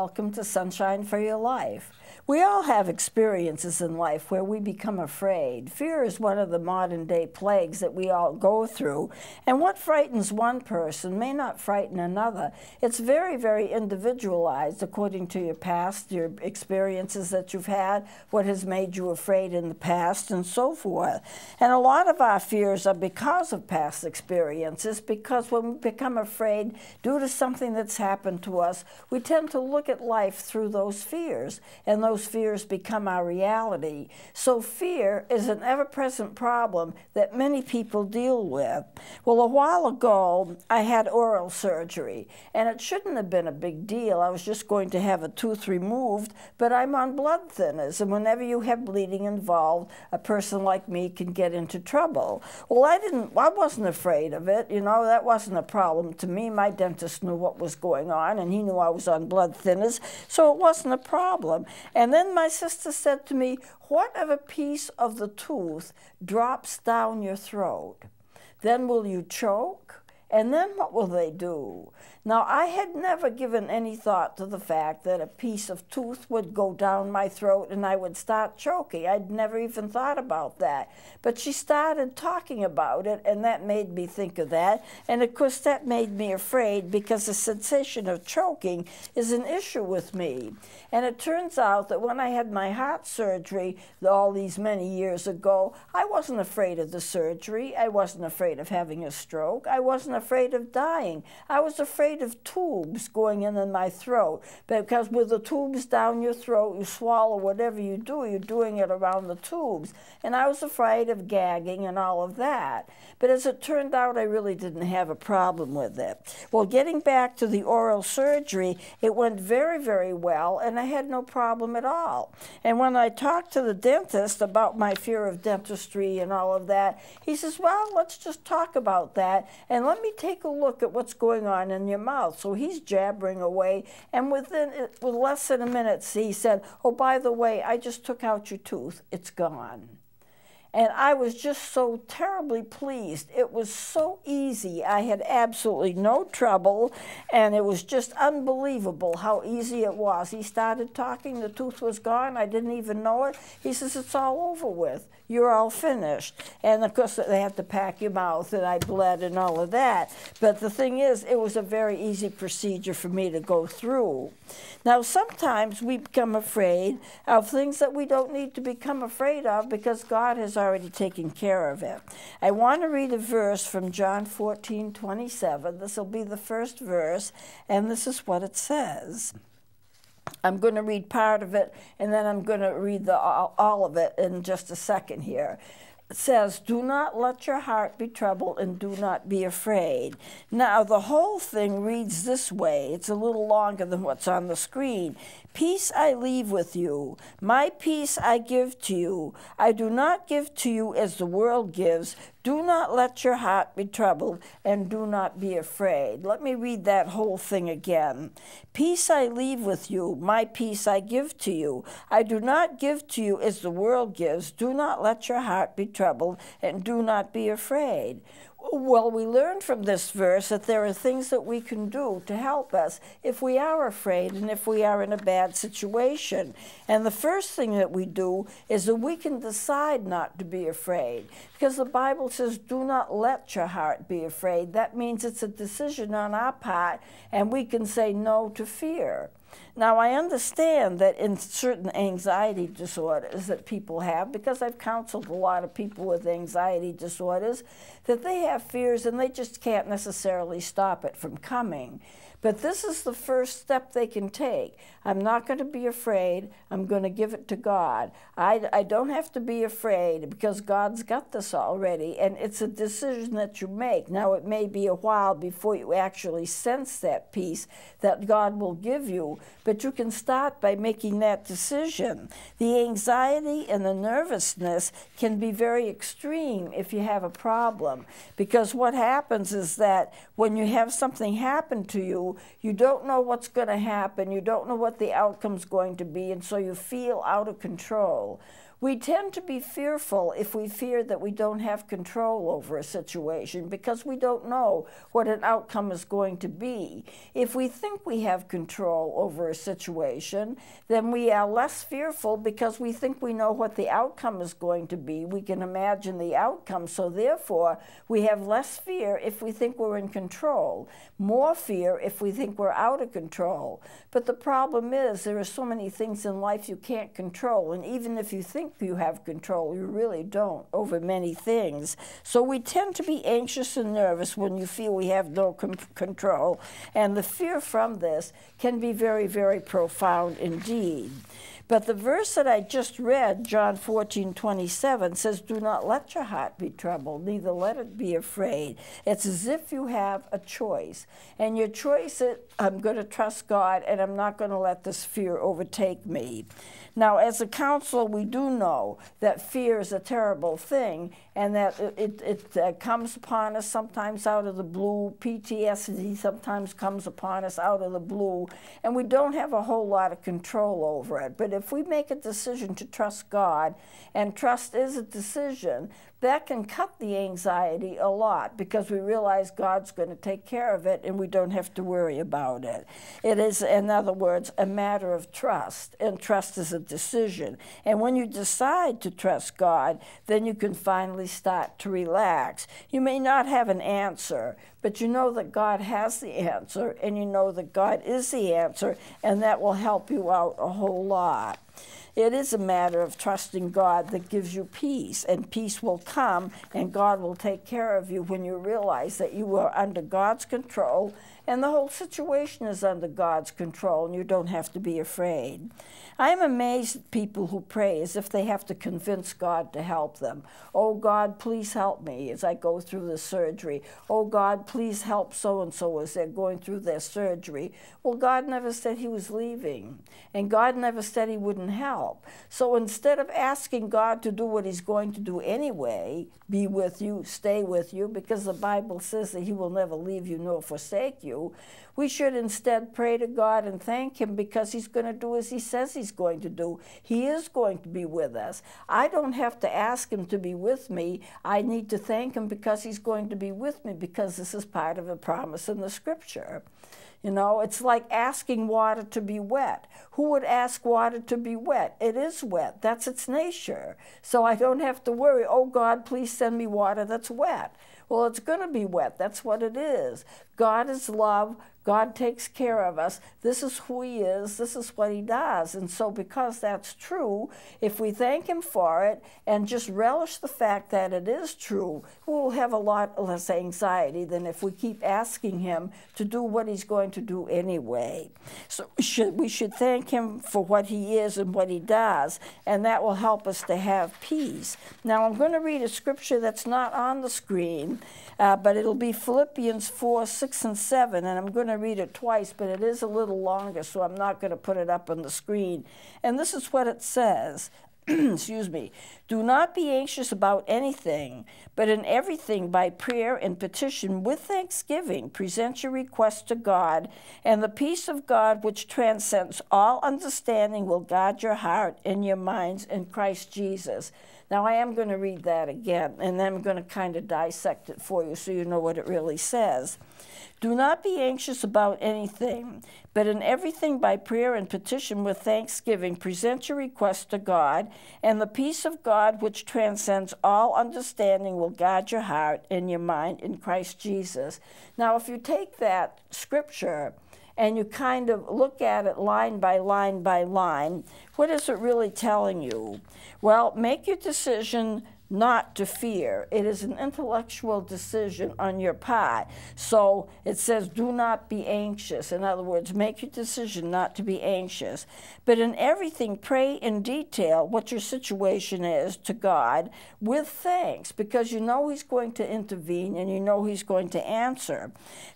welcome to Sonshine for Your Life. We all have experiences in life where we become afraid. Fear is one of the modern day plagues that we all go through, and what frightens one person may not frighten another. It's very, very individualized according to your past, your experiences that you've had, what has made you afraid in the past, and so forth. And a lot of our fears are because of past experiences, because when we become afraid due to something that's happened to us, we tend to look at life through those fears. And those fears become our reality. So fear is an ever-present problem that many people deal with. Well, a while ago, I had oral surgery, and it shouldn't have been a big deal. I was just going to have a tooth removed, but I'm on blood thinners, and whenever you have bleeding involved, a person like me can get into trouble. Well, I didn't, I wasn't afraid of it. You know, that wasn't a problem to me. My dentist knew what was going on, and he knew I was on blood thinners, so it wasn't a problem. And then my sister said to me, What if a piece of the tooth drops down your throat? Then will you choke? And then what will they do? Now, I had never given any thought to the fact that a piece of tooth would go down my throat and I would start choking. I'd never even thought about that. But she started talking about it, and that made me think of that. And of course, that made me afraid because the sensation of choking is an issue with me. And it turns out that when I had my heart surgery all these many years ago, I wasn't afraid of the surgery. I wasn't afraid of having a stroke. I wasn't afraid of dying. I was afraid of tubes going in in my throat because with the tubes down your throat, you swallow whatever you do, you're doing it around the tubes. And I was afraid of gagging and all of that. But as it turned out, I really didn't have a problem with it. Well, getting back to the oral surgery, it went very, very well, and I had no problem at all. And when I talked to the dentist about my fear of dentistry and all of that, he says, Well, let's just talk about that, and let me take a look at what's going on in your mouth. So he's jabbering away, and within with less than a minute, he said, "Oh, by the way, I just took out your tooth. It's gone." And I was just so terribly pleased. It was so easy. I had absolutely no trouble, and it was just unbelievable how easy it was. He started talking, the tooth was gone, I didn't even know it. He says, It's all over with. You're all finished. And of course, they have to pack your mouth, and I bled and all of that. But the thing is, it was a very easy procedure for me to go through. Now, sometimes we become afraid of things that we don't need to become afraid of because God has already taken care of it. I want to read a verse from John 14 27. This will be the first verse, and this is what it says. I'm going to read part of it, and then I'm going to read the, all, all of it in just a second here says, Do not let your heart be troubled and do not be afraid. Now, the whole thing reads this way. It's a little longer than what's on the screen. Peace I leave with you, my peace I give to you. I do not give to you as the world gives. Do not let your heart be troubled, and do not be afraid. Let me read that whole thing again. Peace I leave with you, my peace I give to you. I do not give to you as the world gives. Do not let your heart be troubled, and do not be afraid. Well, we learn from this verse that there are things that we can do to help us if we are afraid and if we are in a bad situation. And the first thing that we do is that we can decide not to be afraid. Because the Bible says, do not let your heart be afraid. That means it's a decision on our part, and we can say no to fear. Now, I understand that in certain anxiety disorders that people have, because I've counseled a lot of people with anxiety disorders, that they have fears and they just can't necessarily stop it from coming. But this is the first step they can take. I'm not going to be afraid. I'm going to give it to God. I, I don't have to be afraid because God's got this already, and it's a decision that you make. Now, it may be a while before you actually sense that peace that God will give you, but you can start by making that decision. The anxiety and the nervousness can be very extreme if you have a problem, because what happens is that when you have something happen to you, You don't know what's going to happen. You don't know what the outcome's going to be, and so you feel out of control. We tend to be fearful if we fear that we don't have control over a situation because we don't know what an outcome is going to be. If we think we have control over a situation, then we are less fearful because we think we know what the outcome is going to be. We can imagine the outcome, so therefore we have less fear if we think we're in control, more fear if we think we're out of control. But the problem is there are so many things in life you can't control, and even if you think think you have control. You really don't over many things. So we tend to be anxious and nervous when you feel we have no control. And the fear from this can be very, very profound indeed. But the verse that I just read, John 14, 27, says, Do not let your heart be troubled, neither let it be afraid. It's as if you have a choice. And your choice is, I'm going to trust God and I'm not going to let this fear overtake me. Now, as a counselor, we do know that fear is a terrible thing and that it, it uh, comes upon us sometimes out of the blue. PTSD sometimes comes upon us out of the blue, and we don't have a whole lot of control over it. But if we make a decision to trust God, and trust is a decision, that can cut the anxiety a lot because we realize God's going to take care of it and we don't have to worry about it. It is, in other words, a matter of trust, and trust is a decision. And when you decide to trust God, then you can finally start to relax. You may not have an answer, but you know that God has the answer, and you know that God is the answer, and that will help you out a whole lot. It is a matter of trusting God that gives you peace, and peace will come, and God will take care of you when you realize that you are under God's control and the whole situation is under God's control, and you don't have to be afraid. I am amazed at people who pray as if they have to convince God to help them. Oh, God, please help me as I go through the surgery. Oh, God, please help so and so as they're going through their surgery. Well, God never said He was leaving, and God never said He wouldn't help. So instead of asking God to do what He's going to do anyway, be with you, stay with you, because the Bible says that He will never leave you nor forsake you, we should instead pray to God and thank Him because He's going to do as He says He's going to do. He is going to be with us. I don't have to ask Him to be with me. I need to thank Him because He's going to be with me because this is part of a promise in the Scripture. You know, it's like asking water to be wet. Who would ask water to be wet? It is wet. That's its nature. So I don't have to worry, oh God, please send me water that's wet. Well, it's going to be wet. That's what it is. God is love. God takes care of us. This is who He is. This is what He does. And so, because that's true, if we thank Him for it and just relish the fact that it is true, we'll have a lot less anxiety than if we keep asking Him to do what He's going to do anyway. So, we should, we should thank Him for what He is and what He does, and that will help us to have peace. Now, I'm going to read a scripture that's not on the screen, uh, but it'll be Philippians 4 6 and 7, and I'm going to read it twice, but it is a little longer, so I'm not going to put it up on the screen. And this is what it says. Excuse me. Do not be anxious about anything, but in everything by prayer and petition with thanksgiving present your requests to God, and the peace of God which transcends all understanding will guard your heart and your minds in Christ Jesus. Now, I am going to read that again, and then I'm going to kind of dissect it for you so you know what it really says. Do not be anxious about anything, but in everything by prayer and petition with thanksgiving, present your requests to God, and the peace of God, which transcends all understanding, will guard your heart and your mind in Christ Jesus. Now, if you take that scripture, and you kind of look at it line by line by line, what is it really telling you? Well, make your decision not to fear. It is an intellectual decision on your part. So it says, do not be anxious. In other words, make your decision not to be anxious. But in everything, pray in detail what your situation is to God with thanks, because you know He's going to intervene and you know He's going to answer.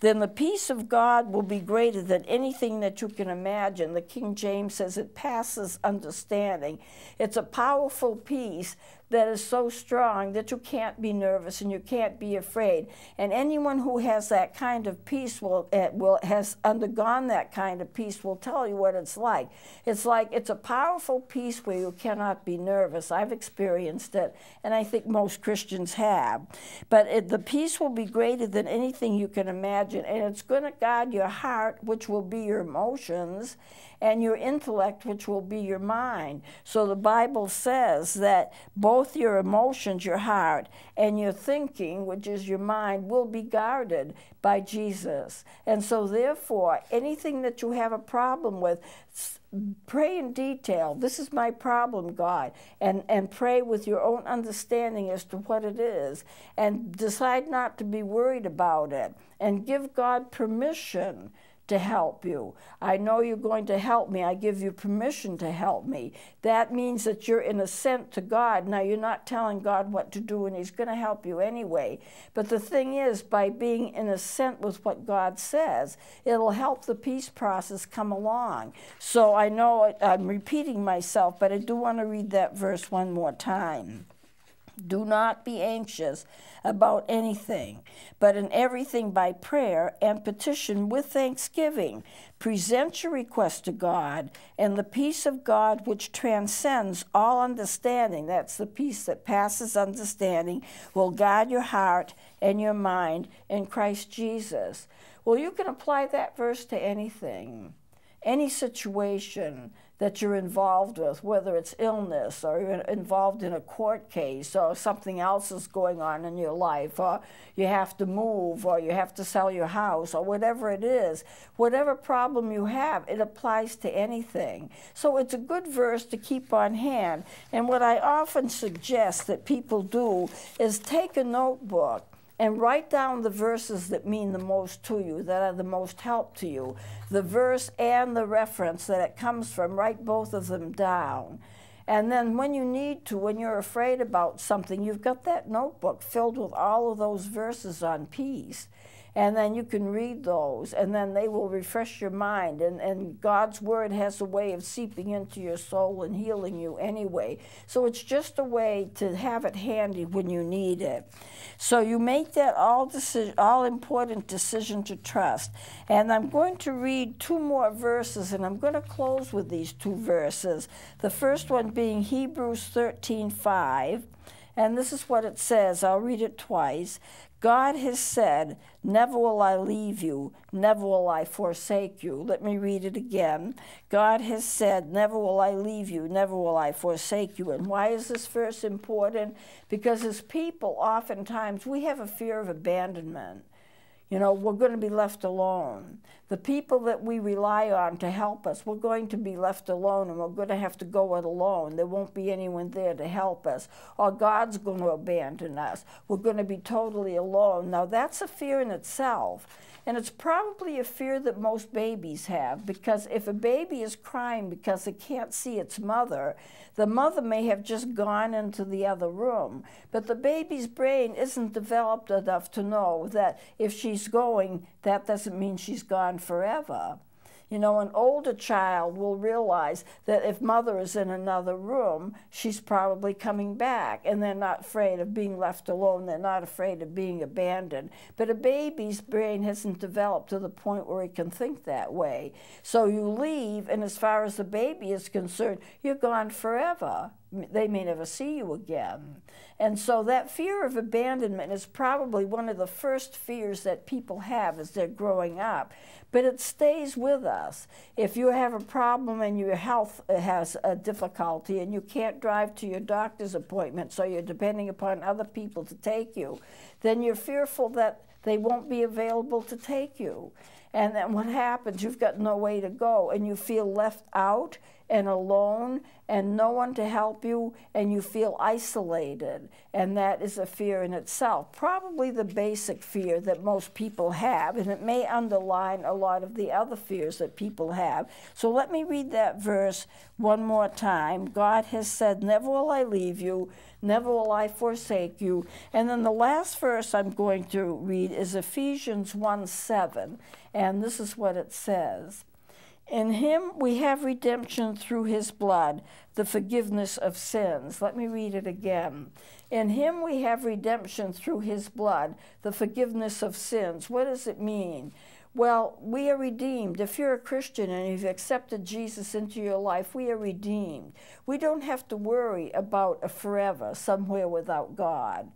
Then the peace of God will be greater than anything that you can imagine. The King James says it passes understanding. It's a powerful peace that is so strong that you can't be nervous and you can't be afraid. And anyone who has that kind of peace will, uh, will has undergone that kind of peace will tell you what it's like. It's like it's a powerful peace where you cannot be nervous. I've experienced it, and I think most Christians have. But it, the peace will be greater than anything you can imagine, and it's going to guide your heart, which will be your emotions, and your intellect, which will be your mind. So the Bible says that both your emotions, your heart, and your thinking, which is your mind, will be guarded by Jesus. And so, therefore, anything that you have a problem with, pray in detail. This is my problem, God. And, and pray with your own understanding as to what it is. And decide not to be worried about it. And give God permission to help you. I know you're going to help me. I give you permission to help me. That means that you're in assent to God. Now, you're not telling God what to do, and He's going to help you anyway. But the thing is, by being in assent with what God says, it'll help the peace process come along. So I know I'm repeating myself, but I do want to read that verse one more time. Do not be anxious about anything, but in everything by prayer and petition with thanksgiving. Present your request to God, and the peace of God, which transcends all understanding, that's the peace that passes understanding, will guard your heart and your mind in Christ Jesus. Well, you can apply that verse to anything, any situation that you're involved with, whether it's illness or you're involved in a court case or something else is going on in your life, or you have to move or you have to sell your house or whatever it is, whatever problem you have, it applies to anything. So it's a good verse to keep on hand. And what I often suggest that people do is take a notebook and write down the verses that mean the most to you, that are the most help to you. The verse and the reference that it comes from, write both of them down. And then when you need to, when you're afraid about something, you've got that notebook filled with all of those verses on peace and then you can read those, and then they will refresh your mind. And, and God's Word has a way of seeping into your soul and healing you anyway. So it's just a way to have it handy when you need it. So you make that all, decision, all important decision to trust. And I'm going to read two more verses, and I'm going to close with these two verses. The first one being Hebrews 13 5. And this is what it says. I'll read it twice. God has said, Never will I leave you, never will I forsake you. Let me read it again. God has said, Never will I leave you, never will I forsake you. And why is this verse important? Because as people, oftentimes, we have a fear of abandonment. You know, we're going to be left alone. The people that we rely on to help us, we're going to be left alone and we're going to have to go it alone. There won't be anyone there to help us. Or God's going to abandon us. We're going to be totally alone. Now, that's a fear in itself. And it's probably a fear that most babies have because if a baby is crying because it can't see its mother, the mother may have just gone into the other room. But the baby's brain isn't developed enough to know that if she's going, that doesn't mean she's gone forever. You know, an older child will realize that if mother is in another room, she's probably coming back, and they're not afraid of being left alone. They're not afraid of being abandoned. But a baby's brain hasn't developed to the point where it can think that way. So you leave, and as far as the baby is concerned, you're gone forever they may never see you again. And so that fear of abandonment is probably one of the first fears that people have as they're growing up. But it stays with us. If you have a problem and your health has a difficulty and you can't drive to your doctor's appointment, so you're depending upon other people to take you, then you're fearful that they won't be available to take you. And then what happens? You've got no way to go, and you feel left out and alone and no one to help you, and you feel isolated. And that is a fear in itself. Probably the basic fear that most people have, and it may underline a lot of the other fears that people have. So let me read that verse one more time. God has said, Never will I leave you, never will I forsake you. And then the last verse I'm going to read is Ephesians 1 7. And this is what it says. In him we have redemption through his blood, the forgiveness of sins. Let me read it again. In him we have redemption through his blood, the forgiveness of sins. What does it mean? Well, we are redeemed. If you're a Christian and you've accepted Jesus into your life, we are redeemed. We don't have to worry about a forever somewhere without God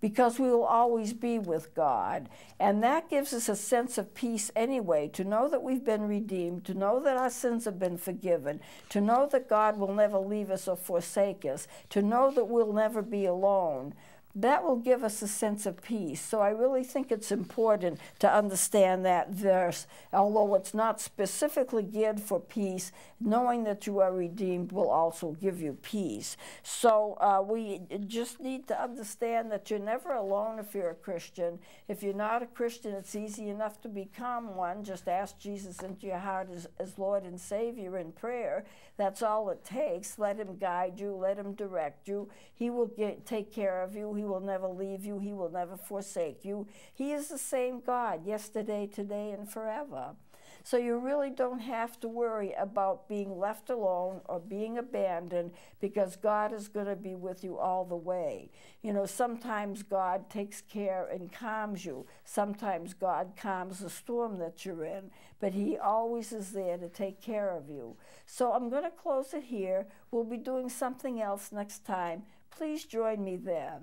because we will always be with God. And that gives us a sense of peace anyway, to know that we've been redeemed, to know that our sins have been forgiven, to know that God will never leave us or forsake us, to know that we'll never be alone that will give us a sense of peace. So I really think it's important to understand that verse, although it's not specifically geared for peace, knowing that you are redeemed will also give you peace. So uh, we just need to understand that you're never alone if you're a Christian. If you're not a Christian, it's easy enough to become one. Just ask Jesus into your heart as, as Lord and Savior in prayer. That's all it takes. Let Him guide you, let Him direct you. He will get, take care of you. He will never leave you, He will never forsake you. He is the same God yesterday, today, and forever. So you really don't have to worry about being left alone or being abandoned because God is going to be with you all the way. You know, sometimes God takes care and calms you. Sometimes God calms the storm that you're in, but He always is there to take care of you. So I'm going to close it here. We'll be doing something else next time. Please join me then.